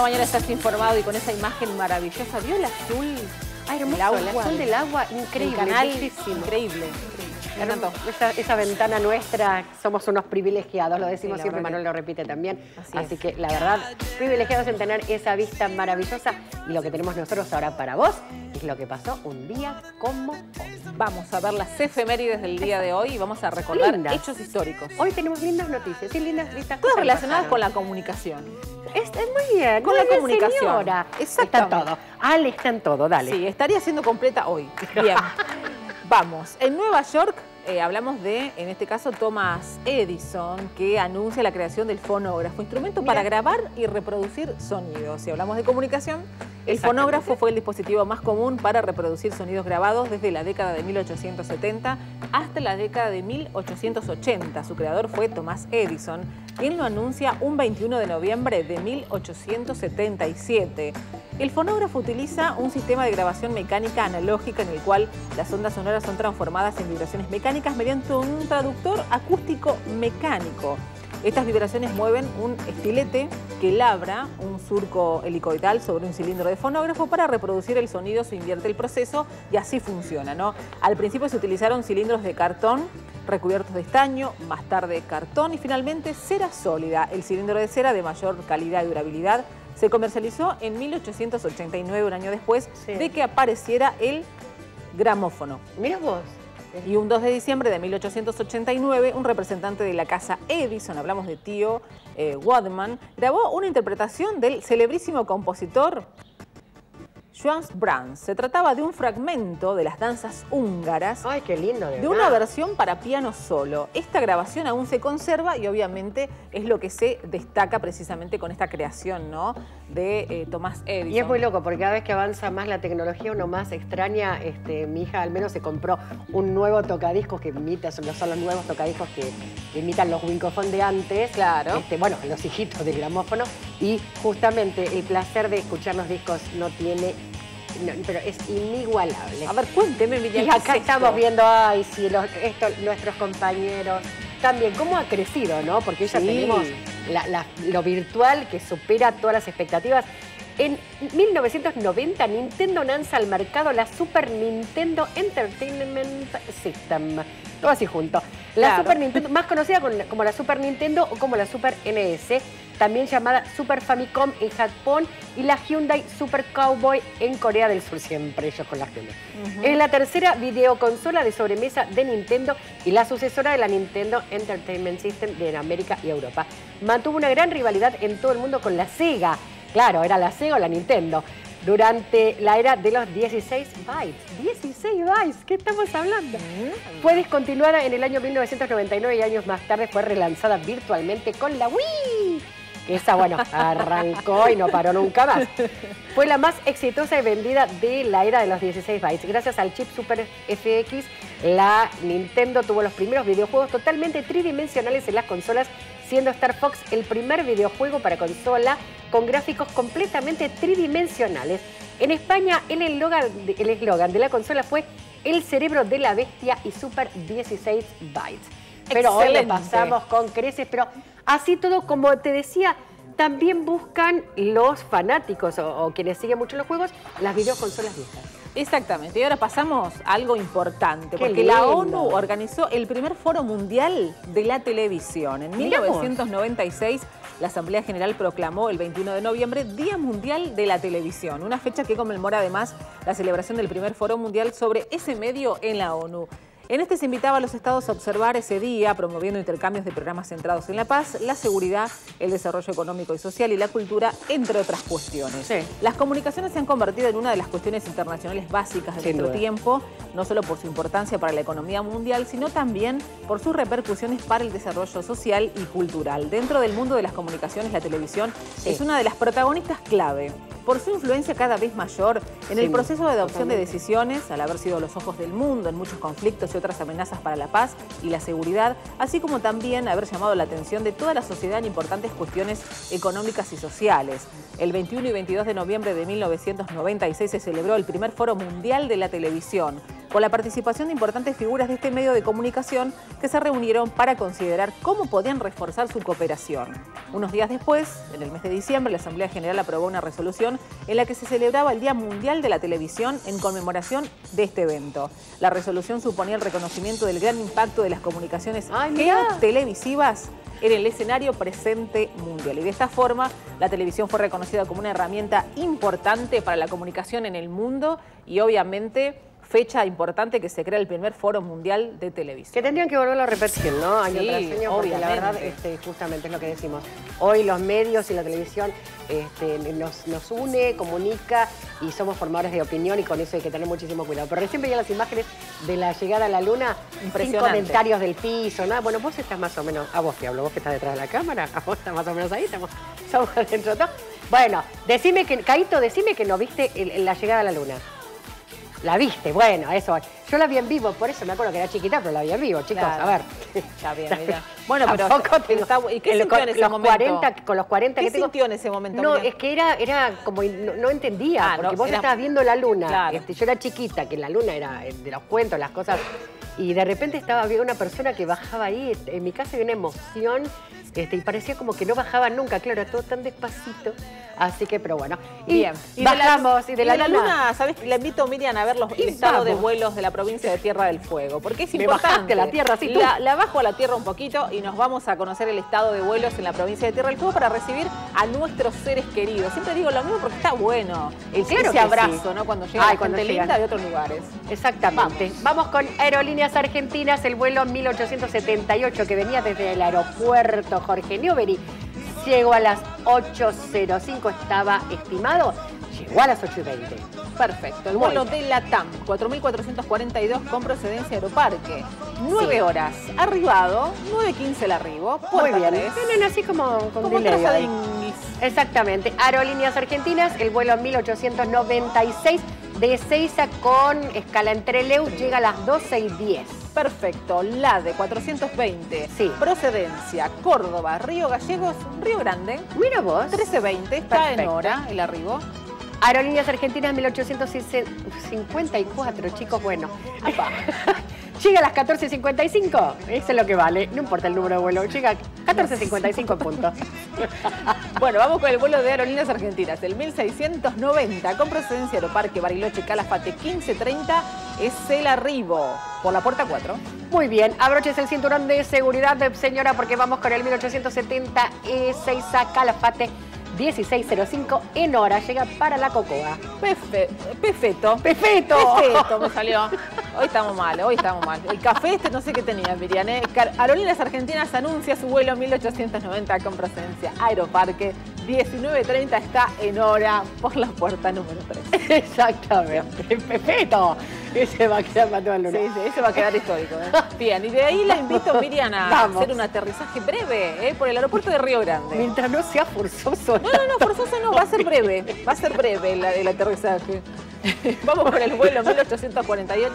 Esta mañana estás informado y con esa imagen maravillosa. ¿Vio el azul? Ay, hermoso, el, azul del agua, increíble. canal, increíble. Esa, esa, ventana nuestra, somos unos privilegiados, lo decimos siempre, Manuel lo repite también. Así, que la verdad, privilegiados en tener esa vista maravillosa y lo que tenemos nosotros ahora para vos es lo que pasó un día como hoy. Vamos a ver las efemérides del día de hoy y vamos a recordar hechos históricos. Hoy tenemos lindas noticias, y lindas vistas. Todas relacionadas con la comunicación. Es, muy bien, con la comunicación. Está todo. Ale está en todo, dale. Sí, estaría siendo completa hoy. Bien. Vamos, en Nueva York eh, hablamos de, en este caso, Thomas Edison, que anuncia la creación del fonógrafo, instrumento para grabar y reproducir sonidos. Si hablamos de comunicación, el fonógrafo fue el dispositivo más común para reproducir sonidos grabados desde la década de 1870 hasta la década de 1880. Su creador fue Thomas Edison, quien lo anuncia un 21 de noviembre de 1877. El fonógrafo utiliza un sistema de grabación mecánica analógica en el cual las ondas sonoras son transformadas en vibraciones mecánicas mediante un traductor acústico mecánico. Estas vibraciones mueven un estilete que labra un surco helicoidal sobre un cilindro de fonógrafo para reproducir el sonido, se invierte el proceso y así funciona. ¿no? Al principio se utilizaron cilindros de cartón recubiertos de estaño, más tarde cartón y finalmente cera sólida. El cilindro de cera de mayor calidad y durabilidad se comercializó en 1889, un año después de que apareciera el gramófono. Mira vos. Y un 2 de diciembre de 1889, un representante de la casa Edison, hablamos de tío eh, Wadman, grabó una interpretación del celebrísimo compositor Joan Brahms. Se trataba de un fragmento de las danzas húngaras. ¡Ay, qué lindo! De, una versión para piano solo. Esta grabación aún se conserva y obviamente es lo que se destaca precisamente con esta creación, ¿no? De eh, Tomás Edison. Y es muy loco porque cada vez que avanza más la tecnología, uno más extraña. Este, mi hija al menos se compró un nuevo tocadiscos que imita, son los nuevos tocadiscos que, imitan los Wincofon de antes. Claro. Este, bueno, los hijitos del gramófono. Y justamente el placer de escuchar los discos no tiene pero es inigualable. A ver, cuénteme, Y acá estamos viendo, ay, sí, esto, nuestros compañeros. También, cómo ha crecido, ¿no? Porque ya tenemos lo virtual que supera todas las expectativas. En 1990, Nintendo lanza al mercado la Super Nintendo Entertainment System. Todo así junto. La Super Nintendo, más conocida como la Super Nintendo o como la Super NS, también llamada Super Famicom en Japón y la Hyundai Super Cowboy en Corea del Sur, siempre ellos con la Hyundai. Es la tercera videoconsola de sobremesa de Nintendo y la sucesora de la Nintendo Entertainment System de América y Europa. Mantuvo una gran rivalidad en todo el mundo con la Sega. Claro, era la Sega o la Nintendo durante la era de los 16 bytes. 16 bytes, ¿qué estamos hablando? Mm. Fue descontinuada en el año 1999 y años más tarde fue relanzada virtualmente con la Wii. Que esa, bueno, arrancó y no paró nunca más. Fue la más exitosa y vendida de la era de los 16 bytes. Gracias al chip Super FX, la Nintendo tuvo los primeros videojuegos totalmente tridimensionales en las consolas siendo Star Fox el primer videojuego para consola con gráficos completamente tridimensionales. En España, el eslogan de la consola fue El cerebro de la bestia y Super 16 bytes. Pero hoy le pasamos con creces, pero así todo, como te decía, también buscan los fanáticos o, o quienes siguen mucho los juegos, las videoconsolas viejas. Exactamente. Y ahora pasamos a algo importante, porque la ONU organizó el primer foro mundial de la televisión. En 1996, la Asamblea General proclamó el 21 de noviembre Día Mundial de la Televisión, una fecha que conmemora además la celebración del primer foro mundial sobre ese medio en la ONU. En este se invitaba a los estados a observar ese día, promoviendo intercambios de programas centrados en la paz, la seguridad, el desarrollo económico y social y la cultura, entre otras cuestiones. Las comunicaciones se han convertido en una de las cuestiones internacionales básicas de nuestro tiempo, no solo por su importancia para la economía mundial, sino también por sus repercusiones para el desarrollo social y cultural. Dentro del mundo de las comunicaciones, la televisión es una de las protagonistas clave por su influencia cada vez mayor en el proceso de adopción de decisiones, al haber sido los ojos del mundo en muchos conflictos y otras amenazas para la paz y la seguridad, así como también haber llamado la atención de toda la sociedad en importantes cuestiones económicas y sociales. El 21 y 22 de noviembre de 1996 se celebró el primer Foro Mundial de la Televisión, con la participación de importantes figuras de este medio de comunicación que se reunieron para considerar cómo podían reforzar su cooperación. Unos días después, en el mes de diciembre, la Asamblea General aprobó una resolución en la que se celebraba el Día Mundial de la Televisión en conmemoración de este evento. La resolución suponía el reconocimiento del gran impacto de las comunicaciones televisivas en el escenario presente mundial. Y de esta forma, la televisión fue reconocida como una herramienta importante para la comunicación en el mundo y obviamente fecha importante que se crea el primer foro mundial de televisión. Que tendrían que volverlo a repetir, ¿no? Año tras año, porque la verdad, este, justamente es lo que decimos. Hoy los medios y la televisión este, nos, nos, une, comunica y somos formadores de opinión y con eso hay que tener muchísimo cuidado. Pero recién veía las imágenes de la llegada a la luna sin comentarios del piso, nada. Bueno, vos estás más o menos, a vos te hablo, vos que estás detrás de la cámara, a vos estás más o menos ahí, estamos, estamos adentro todo. Bueno, decime que, Caito, decime que no viste la llegada a la luna. La viste, bueno, eso. Yo la vi en vivo, por eso me acuerdo que era chiquita, pero la vi en vivo, chicos, a ver. Está bien, mira. Bueno, pero ¿y qué sintió en ese los momento? 40, con los 40 ¿Qué sintió en ese momento? No, es que era, era como, no, entendía, ah, porque vos estabas viendo la luna. Este, yo era chiquita, que la luna era de los cuentos, las cosas y de repente estaba había una persona que bajaba ahí, en mi casa había una emoción este, y parecía como que no bajaba nunca, claro, era todo tan despacito. Así que, pero bueno. Y Bien. bajamos. y de la, luna, ¿sabes? Le invito, Miriam, a ver los, el estado de vuelos de la provincia de Tierra del Fuego. Porque es importante. la tierra, sí. La, la, bajo a la tierra un poquito y nos vamos a conocer el estado de vuelos en la provincia de Tierra del Fuego para recibir a nuestros seres queridos. Siempre digo lo mismo porque está bueno. El, ese abrazo, ¿no? Cuando llega Ay, la gente linda de otros lugares. Exactamente. Vamos. vamos con Aerolíneas Argentinas, el vuelo 1878 que venía desde el aeropuerto Jorge Newbery llegó a las 8.05, estaba estimado, llegó a las 8.20. Perfecto, el vuelo de la TAM, 4.442 con procedencia Aeroparque, 9 horas, arribado, 9.15 el arribo, Muy bien, vienen así como con como delay. Exactamente, Aerolíneas Argentinas, el vuelo 1896 de Seiza con escala entre Leu llega a las 12 y 10. Perfecto, la de 420. Sí. Procedencia, Córdoba, Río Gallegos, Río Grande. Mira vos. 1320, está en hora el arribo. Aerolíneas Argentinas 1854, chicos, bueno. Llega a las 14.55, eso es lo que vale, no importa el número de vuelo, llega a 14.55 puntos. bueno, vamos con el vuelo de Aerolíneas Argentinas, el 1690, con procedencia Aeroparque Bariloche Calafate 1530, es el arribo por la puerta 4. Muy bien, abroches el cinturón de seguridad, señora, porque vamos con el 1870 E6 a Calafate 16.05 en hora. Llega para la Cocoa. Perfecto. Perfecto. Perfecto me salió. Hoy estamos mal, hoy estamos mal. El café este no sé qué tenía, Miriam. ¿eh? Aerolíneas Argentinas anuncia su vuelo 1890 con presencia Aeroparque. 19.30 está en hora por la puerta número 3. Exactamente. Perfecto. Ese va a quedar para todo el lunes. Sí, sí, ese va a quedar histórico. ¿eh? Bien, y de ahí la invito, Miriam, a hacer un aterrizaje breve ¿eh? por el aeropuerto de Río Grande. Mientras no sea forzoso. No, no, no, forzoso no, va a ser breve. Va a ser breve el, aterrizaje. Vamos con el vuelo 1848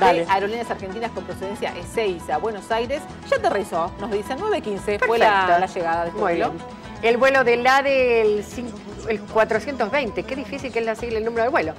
de Aerolíneas Argentinas con procedencia Ezeiza, Buenos Aires. Ya aterrizó, nos dicen 9.15 fue la, llegada de este vuelo. El vuelo del la del el 420, qué difícil que es la el número del vuelo.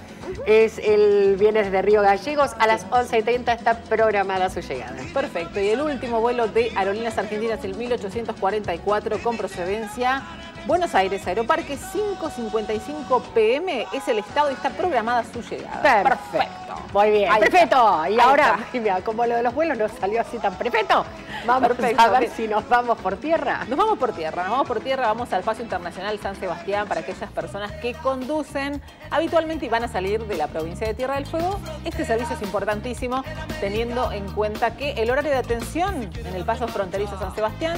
Es el viene desde Río Gallegos, a las 11.30 está programada su llegada. Perfecto, y el último vuelo de Aerolíneas Argentinas, el 1844, con procedencia Buenos Aires, Aeroparque, 5.55 pm es el estado y está programada su llegada. Perfecto. Muy bien. perfecto. Y ahora, mira, como lo de los vuelos no salió así tan perfecto, vamos a ver si nos vamos por tierra. Nos vamos por tierra, nos vamos por tierra, vamos al Paso Internacional San Sebastián para aquellas personas que conducen habitualmente y van a salir de la provincia de Tierra del Fuego. Este servicio es importantísimo teniendo en cuenta que el horario de atención en el Paso Fronterizo San Sebastián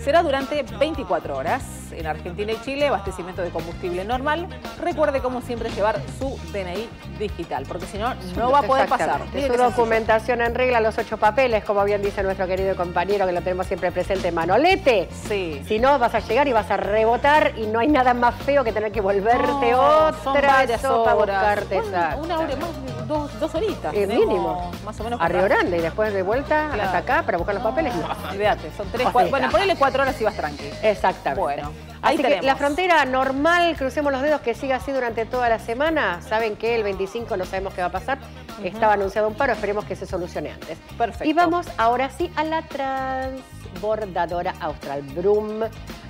Será durante 24 horas. En Argentina y Chile, abastecimiento de combustible normal. Recuerde, como siempre, llevar su DNI digital, porque si no, no va a poder pasar. Su documentación en regla, los ocho papeles, como bien dice nuestro querido compañero, que lo tenemos siempre presente, Manolete. Sí. Si no, vas a llegar y vas a rebotar y no hay nada más feo que tener que volverte otra sopa a buscarte esa. Una hora más, dos, dos horitas. El mínimo. Más o menos. A Río Grande y después de vuelta hasta acá para buscar los papeles. No. Olvídate, son tres, cuatro. Bueno, ponele cuatro horas y vas tranqui. Exactamente. Bueno, Así que la frontera normal, crucemos los dedos que siga así durante toda la semana. Saben que el 25 no sabemos qué va a pasar. estaba anunciado un paro, esperemos que se solucione antes. Perfecto. Y vamos ahora sí a la transbordadora Austral Brum.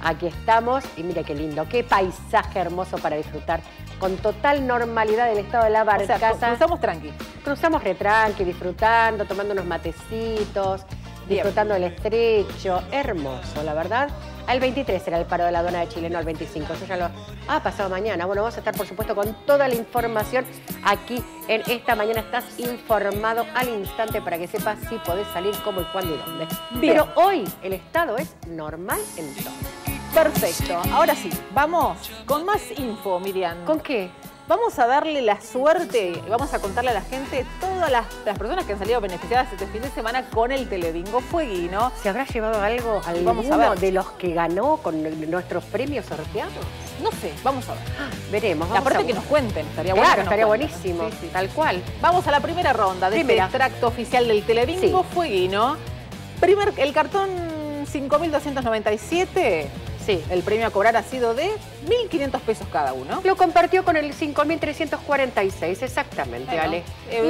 Aquí estamos y mire qué lindo, qué paisaje hermoso para disfrutar con total normalidad del estado de la barcaza. O cruzamos tranqui. Cruzamos retranqui, disfrutando, tomando unos matecitos, disfrutando del estrecho. Hermoso, la verdad. Al 23 será el paro de la aduana de Chile, no al 25. Eso ya lo ha pasado mañana. Bueno, vamos a estar, por supuesto, con toda la información aquí en Esta Mañana. Estás informado al instante para que sepas si podés salir, cómo y cuándo y dónde. Pero hoy el estado es normal en todo. Perfecto. Ahora sí, vamos con más info, Miriam. ¿Con qué? Vamos a darle la suerte y vamos a contarle a la gente todas las, personas que han salido beneficiadas este fin de semana con el Telebingo Fueguino. ¿Se habrá llevado algo vamos a ver. de los que ganó con nuestros premios sorteados? No sé, vamos a ver. veremos. Vamos Aparte que nos cuenten, estaría bueno. Claro, estaría buenísimo, tal cual. Vamos a la primera ronda de este extracto oficial del Telebingo Fueguino. Primer, el cartón 5297 Sí. El premio a cobrar ha sido de 1.500 pesos cada uno. Lo compartió con el 5.346, exactamente, Ale. Eh,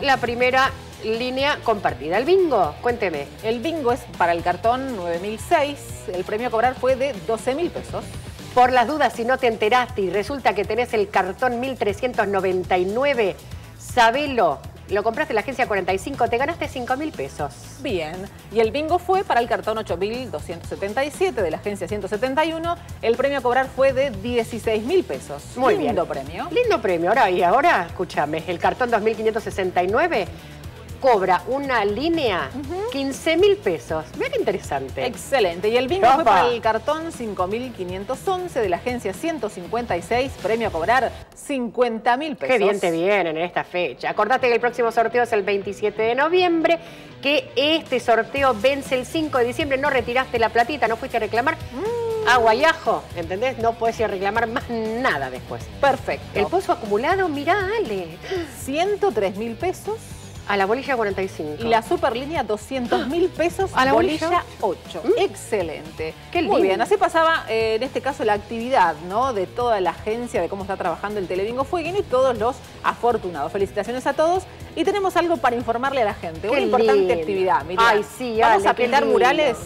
la, primera línea compartida. El bingo, cuénteme. El bingo es para el cartón 9.006. El premio a cobrar fue de 12.000 pesos. Por las dudas, si no te enteraste y resulta que tenés el cartón 1.399, sabelo, lo compraste en la agencia 45, te ganaste 5 mil pesos. Bien, y el bingo fue para el cartón 8277 de la agencia 171. El premio a cobrar fue de 16 mil pesos. Muy Lindo premio. Lindo premio. Ahora, y ahora, escúchame, el cartón 2569 cobra una línea 15 mil pesos. Mira qué interesante. Excelente. Y el bingo fue para el cartón 5511 de la agencia 156, premio a cobrar 50 mil pesos. Qué bien te vienen en esta fecha. Acordate que el próximo sorteo es el 27 de noviembre, que este sorteo vence el 5 de diciembre. No retiraste la platita, no fuiste a reclamar. Mm. Agua y ajo, ¿entendés? No puedes ir a reclamar más nada después. Perfecto. El pozo acumulado, mirá, Ale. 103 mil pesos a la bolilla 45. Y la superlínea 200 mil pesos a la bolilla, 8. ¿Mm? Excelente. Qué lindo. Muy bien, así pasaba eh, en este caso la actividad ¿no? de toda la agencia, de cómo está trabajando el Telebingo Fueguino y todos los afortunados. Felicitaciones a todos. Y tenemos algo para informarle a la gente. Una importante actividad, Miriam. Ay, sí, Vamos a pintar murales.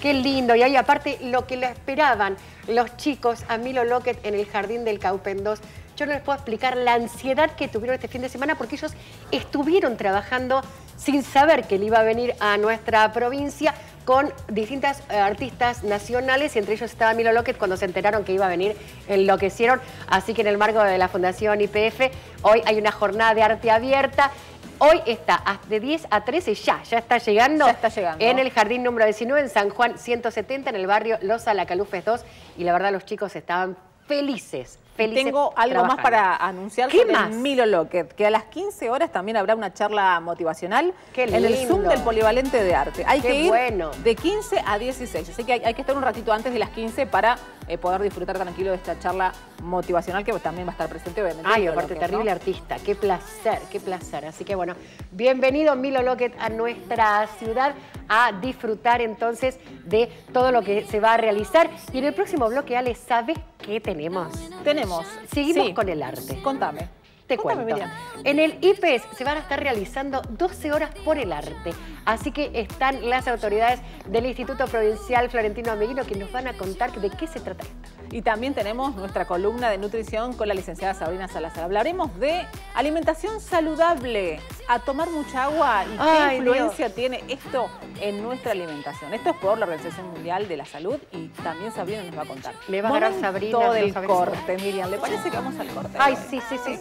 Qué lindo. Y ahí aparte lo que le esperaban los chicos a Milo Lockett en el Jardín del Caupen 2 yo no les puedo explicar la ansiedad que tuvieron este fin de semana porque ellos estuvieron trabajando sin saber que él iba a venir a nuestra provincia con distintas eh, artistas nacionales y entre ellos estaba Milo Lockett cuando se enteraron que iba a venir, enloquecieron. Así que en el marco de la Fundación IPF, hoy hay una jornada de arte abierta. Hoy está de 10 a 13, ya, ya está llegando. Ya está llegando. En el jardín número 19, en San Juan 170, en el barrio Los Alacalufes 2. Y la verdad, los chicos estaban felices, tengo algo más para anunciar ¿Qué más? Milo Lockett, que a las 15 horas también habrá una charla motivacional en el Zoom del Polivalente de Arte. Hay que ir bueno. de 15 a 16, así que hay, que estar un ratito antes de las 15 para eh, poder disfrutar tranquilo de esta charla motivacional que también va a estar presente obviamente. Ay, aparte terrible artista, qué placer, qué placer. Así que bueno, bienvenido Milo Lockett a nuestra ciudad a disfrutar entonces de todo lo que se va a realizar. Y en el próximo bloque, Ale, ¿sabes qué tenemos? Tenemos. Seguimos con el arte. Contame. Te cuento. En el IPES se van a estar realizando 12 horas por el arte. Así que están las autoridades del Instituto Provincial Florentino Ameguino que nos van a contar de qué se trata esto. Y también tenemos nuestra columna de nutrición con la licenciada Sabrina Salazar. Hablaremos de alimentación saludable, a tomar mucha agua y qué influencia tiene esto en nuestra alimentación. Esto es por la Organización Mundial de la Salud y también Sabrina nos va a contar. Le va a dar Sabrina. Todo el corte, Miriam. ¿Le parece que vamos al corte? Ay, sí, sí, sí,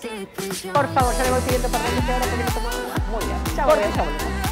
sí. Por favor, ya le voy pidiendo perdón que ahora Muy bien. Chao, chao.